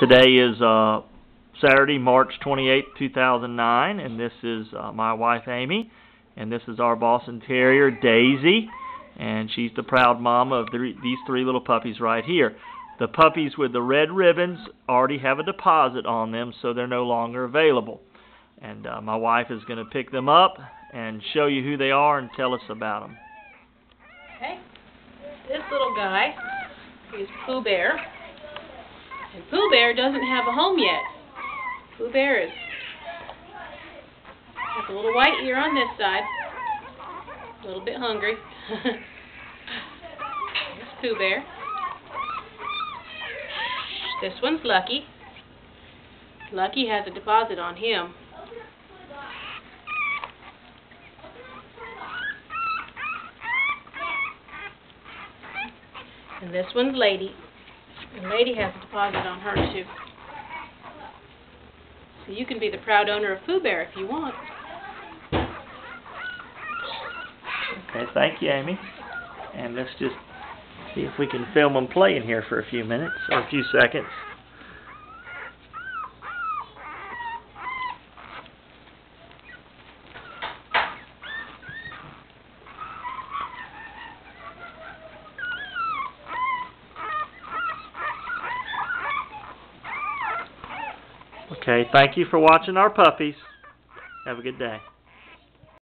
Today is uh, Saturday, March 28, 2009, and this is uh, my wife Amy, and this is our Boston Terrier Daisy, and she's the proud mom of the, these three little puppies right here. The puppies with the red ribbons already have a deposit on them, so they're no longer available. And uh, my wife is going to pick them up and show you who they are and tell us about them. Okay. This little guy is Pooh Bear. And Pooh Bear doesn't have a home yet. Pooh Bear is has a little white ear on this side. A little bit hungry. Here's Pooh Bear. This one's Lucky. Lucky has a deposit on him. And this one's Lady. And Lady has a deposit on her too. So you can be the proud owner of Pooh Bear if you want. Okay, thank you, Amy. And let's just see if we can film them playing here for a few minutes or a few seconds. Okay, thank you for watching our puppies. Have a good day.